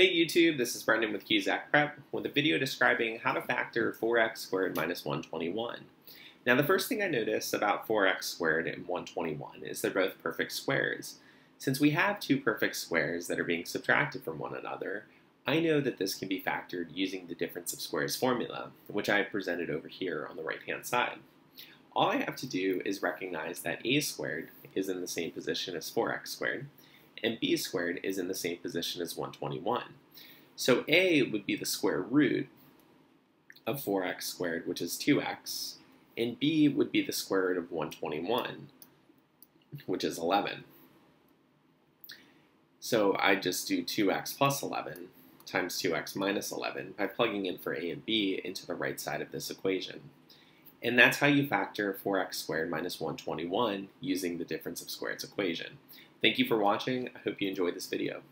Hey YouTube, this is Brendan with Cusack Prep with a video describing how to factor 4x squared minus 121. Now the first thing I notice about 4x squared and 121 is they're both perfect squares. Since we have two perfect squares that are being subtracted from one another, I know that this can be factored using the difference of squares formula, which I have presented over here on the right hand side. All I have to do is recognize that a squared is in the same position as 4x squared, and b squared is in the same position as 121. So a would be the square root of 4x squared, which is 2x, and b would be the square root of 121, which is 11. So I just do 2x plus 11 times 2x minus 11 by plugging in for a and b into the right side of this equation. And that's how you factor 4x squared minus 121 using the difference of squares equation. Thank you for watching. I hope you enjoyed this video.